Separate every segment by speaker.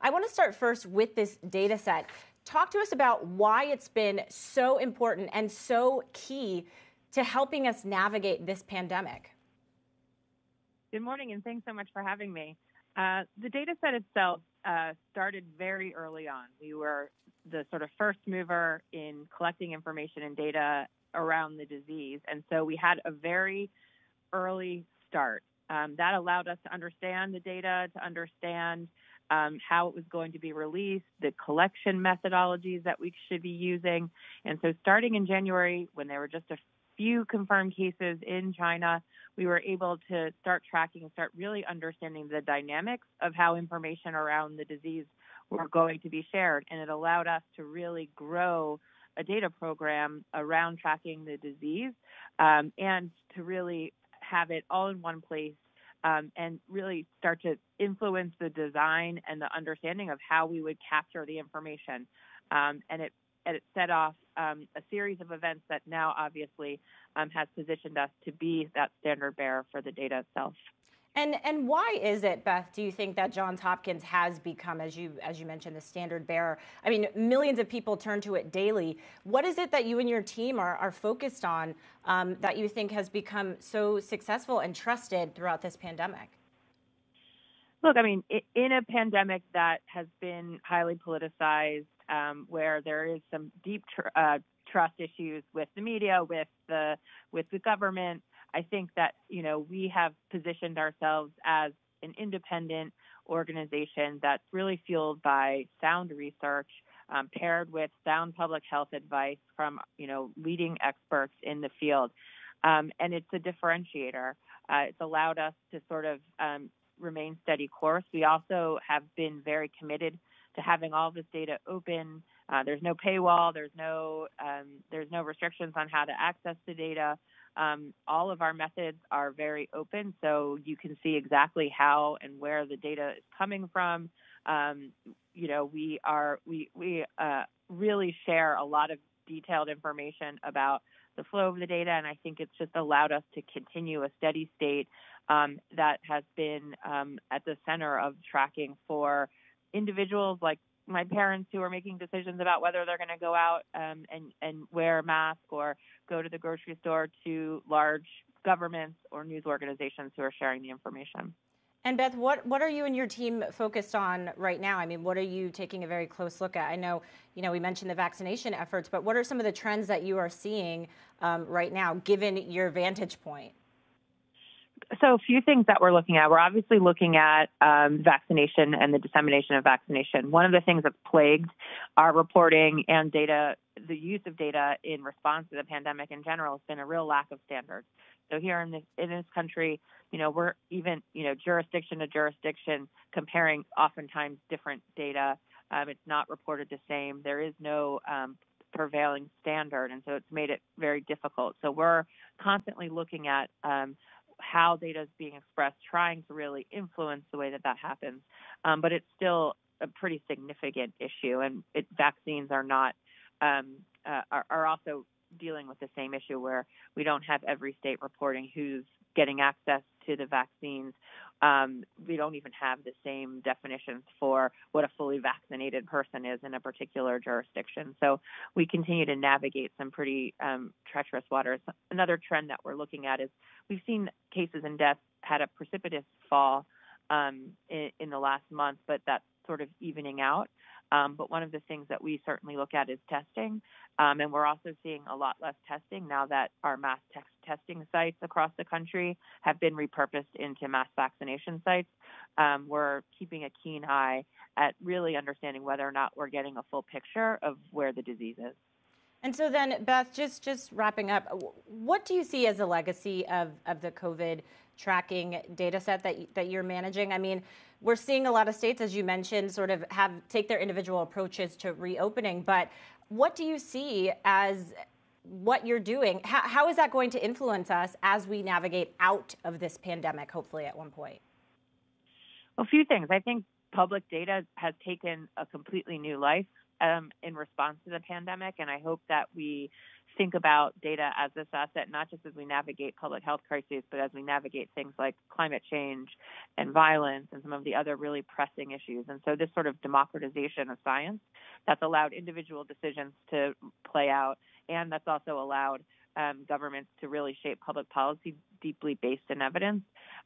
Speaker 1: I want to start first with this data set. Talk to us about why it's been so important and so key to helping us navigate this pandemic.
Speaker 2: Good morning, and thanks so much for having me. Uh, the data set itself uh, started very early on. We were the sort of first mover in collecting information and data around the disease, and so we had a very early start. Um, that allowed us to understand the data, to understand um, how it was going to be released, the collection methodologies that we should be using. And so, starting in January, when there were just a few confirmed cases in China, we were able to start tracking and start really understanding the dynamics of how information around the disease were going to be shared. And it allowed us to really grow a data program around tracking the disease um, and to really have it all in one place um, and really start to influence the design and the understanding of how we would capture the information. Um, and it, it set off um, a series of events that now obviously um, has positioned us to be that standard bearer for the data itself.
Speaker 1: And and why is it, Beth? Do you think that Johns Hopkins has become, as you as you mentioned, the standard bearer? I mean, millions of people turn to it daily. What is it that you and your team are are focused on um, that you think has become so successful and trusted throughout this pandemic?
Speaker 2: Look, I mean, in a pandemic that has been highly politicized, um, where there is some deep tr- uh, trust issues with the media, with the with the government. I think that you know we have positioned ourselves as an independent organization that's really fueled by sound research, um, paired with sound public health advice from you know leading experts in the field, um, and it's a differentiator. Uh, it's allowed us to sort of um, remain steady course. We also have been very committed to having all this data open. Uh, there's no paywall. There's no um, there's no restrictions on how to access the data. Um, all of our methods are very open, so you can see exactly how and where the data is coming from. Um, you know, we are we we uh, really share a lot of detailed information about the flow of the data, and I think it's just allowed us to continue a steady state um, that has been um, at the center of tracking for individuals like my parents who are making decisions about whether they're going to go out um, and, and wear a mask or go to the grocery store to large governments or news organizations who are sharing the information.
Speaker 1: And Beth, what, what are you and your team focused on right now? I mean, what are you taking a very close look at? I know, you know, we mentioned the vaccination efforts, but what are some of the trends that you are seeing um, right now, given your vantage point?
Speaker 2: So, a few things that we're looking at. We're obviously looking at um, vaccination and the dissemination of vaccination. One of the things that's plagued our reporting and data, the use of data in response to the pandemic in general, has been a real lack of standards. So, here in this, in this country, you know, we're even, you know, jurisdiction to jurisdiction comparing oftentimes different data. Um, it's not reported the same. There is no um, prevailing standard, and so it's made it very difficult. So, we're constantly looking at um, how data is being expressed, trying to really influence the way that that happens. Um, but it's still a pretty significant issue, and it, vaccines are not um, uh, are, are also dealing with the same issue where we don't have every state reporting who's getting access to the vaccines. Um, we don't even have the same definitions for what a fully vaccinated person is in a particular jurisdiction. So we continue to navigate some pretty um, treacherous waters. Another trend that we're looking at is we've seen cases and deaths had a precipitous fall um, in, in the last month, but that's sort of evening out. Um, but one of the things that we certainly look at is testing. Um, and we're also seeing a lot less testing now that our mass te- testing sites across the country have been repurposed into mass vaccination sites. Um, we're keeping a keen eye at really understanding whether or not we're getting a full picture of where the disease is.
Speaker 1: And so then, Beth, just just wrapping up, what do you see as a legacy of, of the COVID tracking data set that, that you're managing? I mean, we're seeing a lot of states, as you mentioned, sort of have take their individual approaches to reopening. But what do you see as what you're doing? How, how is that going to influence us as we navigate out of this pandemic, hopefully at one point?
Speaker 2: a few things. I think public data has taken a completely new life um, in response to the pandemic, and I hope that we think about data as this asset, not just as we navigate public health crises, but as we navigate things like climate change and violence and some of the other really pressing issues. And so, this sort of democratization of science that's allowed individual decisions to play out, and that's also allowed um, governments to really shape public policy deeply based in evidence,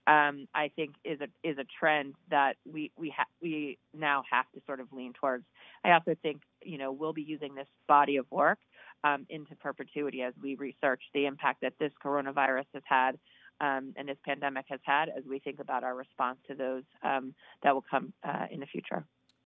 Speaker 2: um, I think is a is a trend that we we ha- we now have to sort of lean towards. I also think you know we'll be using this body of work um, into perpetuity as we research the impact that this coronavirus has had um, and this pandemic has had as we think about our response to those um, that will come uh, in the future.